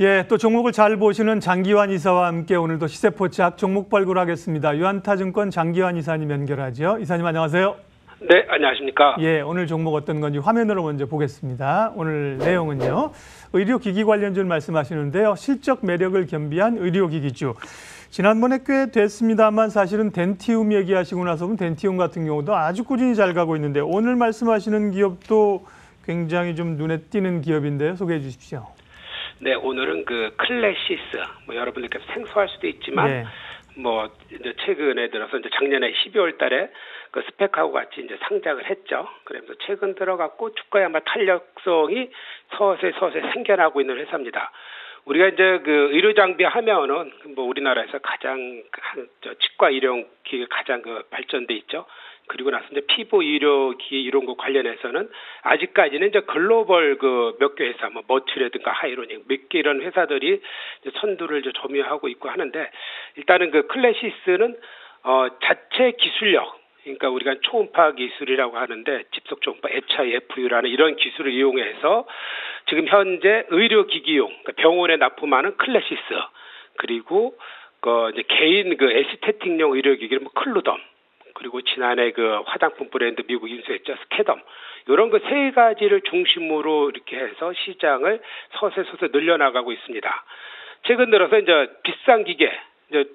예, 또 종목을 잘 보시는 장기환 이사와 함께 오늘도 시세포착 종목 발굴하겠습니다. 유한타증권 장기환 이사님 연결하죠. 이사님 안녕하세요. 네, 안녕하십니까. 예, 오늘 종목 어떤 건지 화면으로 먼저 보겠습니다. 오늘 내용은요. 의료기기 관련주를 말씀하시는데요. 실적 매력을 겸비한 의료기기주. 지난번에 꽤 됐습니다만 사실은 덴티움 얘기하시고 나서 보면 덴티움 같은 경우도 아주 꾸준히 잘 가고 있는데 오늘 말씀하시는 기업도 굉장히 좀 눈에 띄는 기업인데요. 소개해 주십시오. 네, 오늘은 그 클래시스, 뭐 여러분들께서 생소할 수도 있지만, 예. 뭐 이제 최근에 들어서 이제 작년에 12월 달에 그 스펙하고 같이 이제 상장을 했죠. 그래서 최근 들어갔고 주가의 아마 탄력성이 서서히 서서히 생겨나고 있는 회사입니다. 우리가 이제 그 의료 장비 하면은 뭐 우리나라에서 가장 한저 치과 의료 기기 가장 그 발전돼 있죠. 그리고 나서 이제 피부 의료기 이런 거 관련해서는 아직까지는 이제 글로벌 그 몇 개 회사 뭐 머츠라든가 하이로닉 몇 개 이런 회사들이 이제 선두를 이제 점유하고 있고 하는데 일단은 그 클래시스는 어 자체 기술력 그러니까 우리가 초음파 기술이라고 하는데 집속 초음파 HIFU라는 이런 기술을 이용해서 지금 현재 의료 기기용 그러니까 병원에 납품하는 클래시스 그리고 그 이제 개인 그 에스테틱용 의료 기기를 뭐 클루덤 그리고 지난해 그 화장품 브랜드 미국 인수했죠 스캐덤 이런 그 세 가지를 중심으로 이렇게 해서 시장을 서서히 늘려나가고 있습니다. 최근 들어서 이제 비싼 기계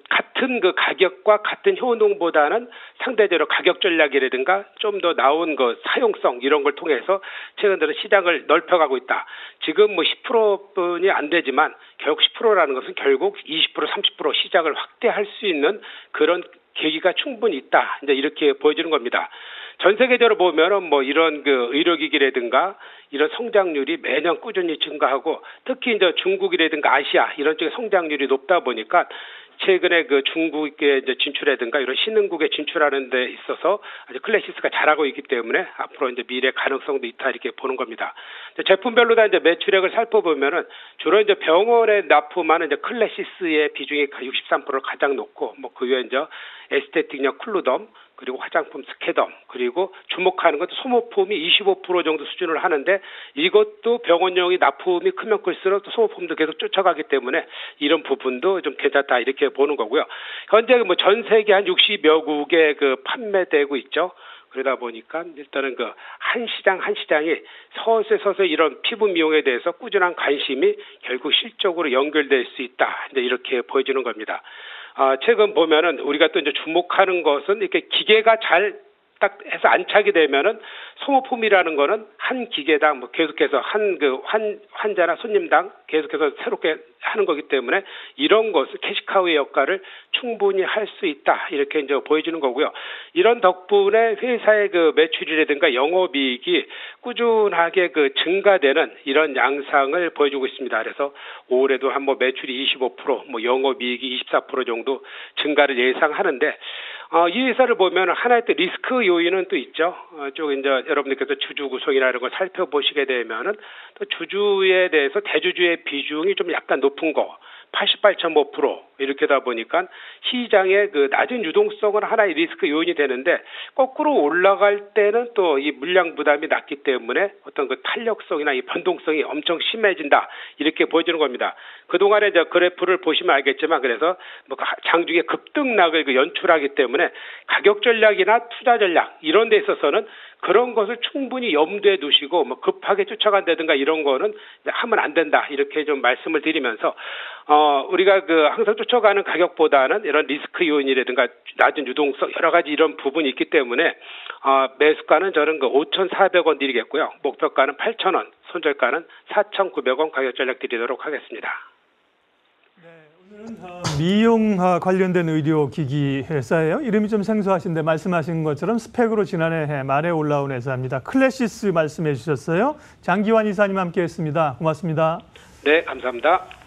같은 그 가격과 같은 효능보다는 상대적으로 가격 전략이라든가 좀 더 나온 그 사용성 이런 걸 통해서 최근 들어 시장을 넓혀가고 있다. 지금 뭐 10%뿐이 안 되지만 결국 10%라는 것은 결국 20% 30% 시장을 확대할 수 있는 그런 계기가 충분히 있다. 이제 이렇게 보여주는 겁니다. 전 세계적으로 보면은 뭐 이런 그 의료기기라든가 이런 성장률이 매년 꾸준히 증가하고 특히 이제 중국이라든가 아시아 이런 쪽의 성장률이 높다 보니까 최근에 그 중국에 이제 진출이라든가 이런 신흥국에 진출하는 데 있어서 아주 클래시스가 잘하고 있기 때문에 앞으로 이제 미래 가능성도 있다 이렇게 보는 겁니다. 제품별로 다 이제 매출액을 살펴보면은 주로 이제 병원에 납품하는 이제 클래시스의 비중이 63%를 가장 높고 뭐 그 외에 이제 에스테틱용 클루덤 그리고 화장품 스캐덤 그리고 주목하는 것도 소모품이 25% 정도 수준을 하는데 이것도 병원용이 납품이 크면 클수록 또 소모품도 계속 쫓아가기 때문에 이런 부분도 좀 괜찮다 이렇게 보는 거고요. 현재 뭐 전 세계 한 60여 국에 그 판매되고 있죠. 그러다 보니까 일단은 그 한 시장 한 시장이 서서히 서서히 이런 피부 미용에 대해서 꾸준한 관심이 결국 실적으로 연결될 수 있다. 이제 이렇게 보여지는 겁니다. 아, 최근 보면은 우리가 또 이제 주목하는 것은 이렇게 기계가 잘 딱 해서 안착이 되면은 소모품이라는 거는 한 기계당 뭐 계속해서 한 그 환 환자나 손님당 계속해서 새롭게 하는 거기 때문에 이런 것을 캐시카우의 역할을 충분히 할 수 있다 이렇게 이제 보여주는 거고요. 이런 덕분에 회사의 그 매출이라든가 영업이익이 꾸준하게 그 증가되는 이런 양상을 보여주고 있습니다. 그래서 올해도 한뭐 매출이 25%뭐 영업이익이 24% 정도 증가를 예상하는데 어, 이 회사를 보면 하나의 또 리스크 요인은 또 있죠. 어, 쪽 이제 여러분들께서 주주 구성이나 이런 걸 살펴보시게 되면은 또 주주에 대해서 대주주의 비중이 좀 약간 높은 거. 88.5% 이렇게다 보니까 시장의 그 낮은 유동성은 하나의 리스크 요인이 되는데 거꾸로 올라갈 때는 또 이 물량 부담이 낮기 때문에 어떤 그 탄력성이나 이 변동성이 엄청 심해진다 이렇게 보여주는 겁니다. 그 동안에 이제 그래프를 보시면 알겠지만 그래서 뭐 장중에 급등락을 그 연출하기 때문에 가격 전략이나 투자 전략 이런 데 있어서는 그런 것을 충분히 염두에 두시고 뭐 급하게 쫓아간다든가 이런 거는 하면 안 된다 이렇게 좀 말씀을 드리면서 어 우리가 그 항상 쫓아가는 가격보다는 이런 리스크 요인이라든가 낮은 유동성 여러 가지 이런 부분이 있기 때문에 어 매수가는 저는 그 5,400원 드리겠고요 목표가는 8,000원 손절가는 4,900원 가격 전략 드리도록 하겠습니다. 미용 관련된 의료기기 회사예요. 이름이 좀 생소하신데 말씀하신 것처럼 스펙으로 지난해 말에 올라온 회사입니다. 클래시스 말씀해 주셨어요. 장기환 이사님 함께했습니다. 고맙습니다. 네, 감사합니다.